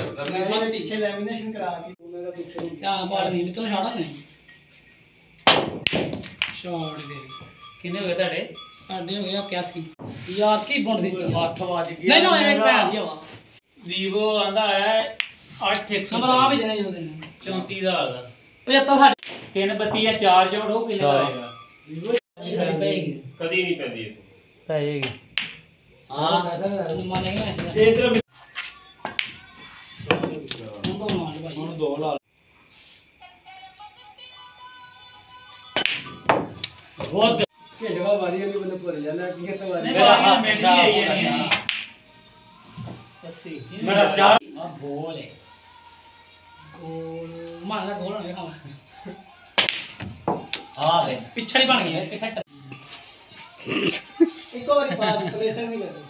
70 ਪਿੱਛੇ ਲੈਮੀਨੇਸ਼ਨ ਕਰਾ ਕੇ। ਉਹਨਾਂ ਦਾ ਪਿੱਛੇ ਆ ਬਾਲ ਨਹੀਂ ਮਿੱਤਰ ਛਾੜਾ ਨਹੀਂ ਛਾੜ ਦੇ। ਕਿੰਨੇ ਹੋ ਗਏ ਤੁਹਾਡੇ? ਸਾਡੇ ਹੋ ਗਿਆ 81 ਯਾਰ ਕੀ ਬੁੰਡ ਦੀ ਹੱਥ ਵੱਜ ਗਿਆ। ਨਹੀਂ ਨਾ ਇੱਕ ਭੈਣ ਦੀ ਹਵਾ। ਵੀਵੋ ਆਂਦਾ ਹੈ 8 ਨੰਬਰ ਆ ਵੀ ਦੇਣੇ ਜਦੋਂ ਦੇਣੇ 34000 ਦਾ 75 ਸਾਡੇ। ਤਿੰਨ ਬੱਤੀ ਜਾਂ ਚਾਰ ਜੋੜੋ ਕਿੰਨੇ ਦਾ ਆਏਗਾ ਪਏਗੀ ਕਦੀ ਨਹੀਂ ਪੈਂਦੀ ਇਹ। ਪੈ ਜਾਏਗੀ। ਹਾਂ ਮਾਨੇਗਾ ਇਧਰ ਹੁਣ ਤੋਂ ਮਾਰ ਭਾਈ ਹੁਣ ਦੋ ਲਾ ਬਹੁਤ ਕਿ ਜਗ੍ਹਾ ਵਾਰੀ ਵਾਲੀ ਬੰਦੇ ਭੁੱਲ ਜਾਂਦਾ ਕੀ ਕਰਤਾ ਵਾਰੀ ਮੇਰਾ ਹੱਥ ਮਹਿੰਗੀ ਹੈ ਇਹ 80 ਮੇਰਾ ਚਾਰ ਆ ਬੋਲ ਹੈ ਗੋਲ ਮਾਰਦਾ ਗੋਲ ਹੋਣੇ ਖਾਵਾ ਆ ਵੇ ਪਿਛੜੀ ਬਣ ਗਈ ਹੈ ਪਿਛੜ ਇੱਕ ਵਾਰੀ ਬਾਤ ਪਲੇਸਰ ਨਹੀਂ ਕਰਦੇ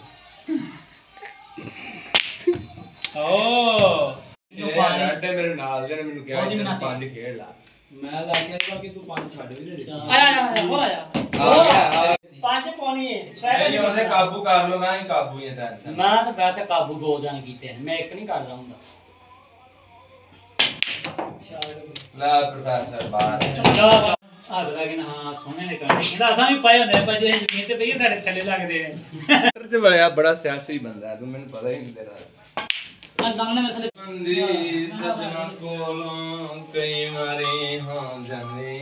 ਓ। ਅੱਡੇ ਮੇਰੇ ਨਾਲ ਦੇ ਨੇ ਮੈਨੂੰ ਕਿਹਾ ਪੰਜ ਕਿ ਮਿੰਟ ਪੰਜ ਖੇਡ ਲਾ। ਮੈਂ ਲੱਗ ਗਿਆ ਕਿ ਤੂੰ ਪੰਜ ਛੱਡ ਵੀ ਦੇ ਦੇ। ਆਇਆ ਆਇਆ ਹੋਰ ਆਇਆ ਆ ਗਿਆ ਆ ਪੰਜ ਪਾਉਣੀ ਹੈ ਨਹੀਂ ਉਹਦੇ ਕਾਬੂ ਕਰ ਲੋ ਮੈਂ ਹੀ ਕਾਬੂ ਹੀ ਹਾਂ ਟੈਨਸ਼ਨ ਮੈਂ ਤਾਂ ਵੈਸੇ ਕਾਬੂ ਦੋ ਜਣ ਕੀਤੇ ਨੇ ਮੈਂ ਇੱਕ ਨਹੀਂ ਕਰਦਾ ਹੁੰਦਾ। ਲੈ ਪ੍ਰੋਫੈਸਰ ਬਾਹਰ। ਆ ਬਲਾ ਕਿ ਹਾਂ ਸੋਹਣੇ ਨੇ ਕੰਮ ਇਹਦਾ ਅਸਾਂ ਵੀ ਪਾਏ ਹੁੰਦੇ ਨੇ ਪਰ ਜੇ ਜ਼ਮੀਨ ਤੇ ਪਈਏ ਸਾਡੇ ਥੱਲੇ ਲੱਗਦੇ ਨੇ ਤੇ ਬੜਿਆ ਬੜਾ ਸਿਆਸੀ ਬੰਦਾ ਹੈ, ਤੂੰ ਮੈਨੂੰ ਪਤਾ ਹੀ ਨਹੀਂ ਤੇਰਾ। सजना कोलो कई बारी हाँ जाने।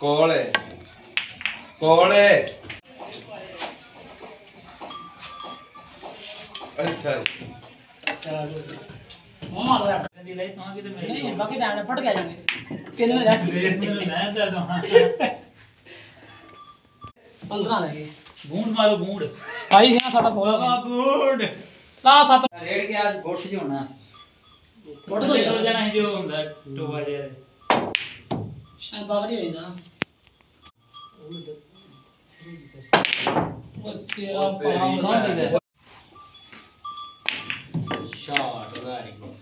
कोले कोले अच्छा मामा लगा दी लाइट कहाँ की तो मेरी बाकी टाइम में पट गए जाएँगे कितने में रेट में मैं दे दूँ 15 लगे बूंद मारो बूंद। भाई यहाँ साडा खोला बूंद। ला सात रेड के आज गोठ जी होना। गोठ तो चल जाना। है जो होता टोबा जे शायद बावरी होई ना वो तेरा पाम ना दे शॉट वेरी गुड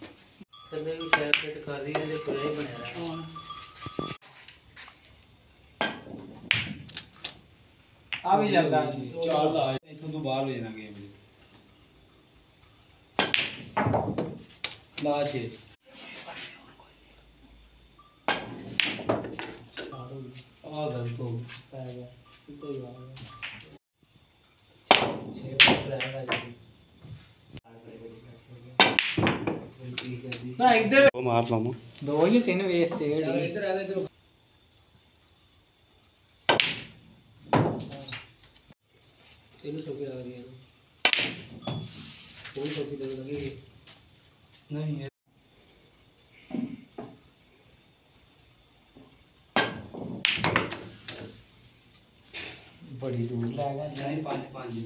कल भी शायद कट तो कर दिया जो पूरा ही बना रहा ਆ ਵੀ ਜਾਂਦਾ। ਚਾਰ ਦਾ ਇੱਥੋਂ ਤੋਂ ਬਾਹਰ ਹੋ ਜਾਣਾ ਗੇਮ ਦੇ ਲਾ ਛੇ ਆ ਗੱਲ ਤੋਂ। ਪੈ ਗਿਆ ਸਿੱਧਾ ਹੀ ਆ ਗਿਆ ਛੇ ਪਰ ਜੀ ਨਾ ਇੱਧਰ ਉਹ ਮਾਰ ਲਾਵਾਂ। ਦੋ ਹੀ ਤਿੰਨ ਵੇਸਟ ਹੈ ਇੱਧਰ ਆ ਲੈ ਤੈਨੂੰ ਸੌ ਕੇ ਆ ਰਹੀ ਹੈ ਕੋਈ ਸੌ ਕੇ ਲੱਗੇਗੀ ਨਹੀਂ ਬੜੀ ਦੂਰ ਲੈ ਗਿਆ ਨਹੀਂ ਪੰਜ ਪੰਜ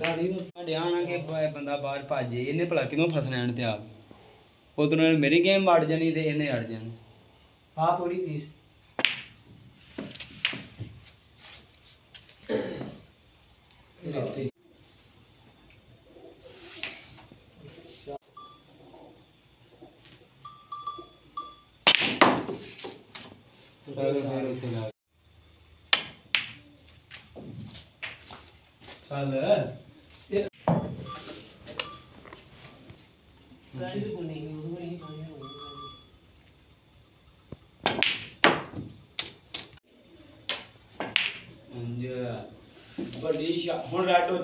ਗਾੜੀ ਨੂੰ ਡਿਆਣਾ ਕਿ ਬ- ਬੰਦਾ ਬਾਹਰ ਭੱਜੇ ਇਹਨੇ ਭਲਾ ਕਿਦੋਂ ਫਸ ਲੈਣ ਤੇ ਆਪ ਉਧਰ ਨਾਲ ਮੇਰੀ ਗੇਮ ਵੜ ਜਾਣੀ ਤੇ ਇਹਨੇ ਅੜ ਜਾਣਾ ਆ ਪੂਰੀ ਪੀਸ சாலு கழுது கொண்டீங்க ஒரு மணி அஞ்சு. ਤੇ ਕੋਈ ਨਹੀਂ ਉਹ ਕੋਈ ਨਹੀਂ ਪਾਣੀ ਅੰਜ ਬੜੀ ਸ਼ਾ ਹੁਣ ਰੈਡ ਹੋ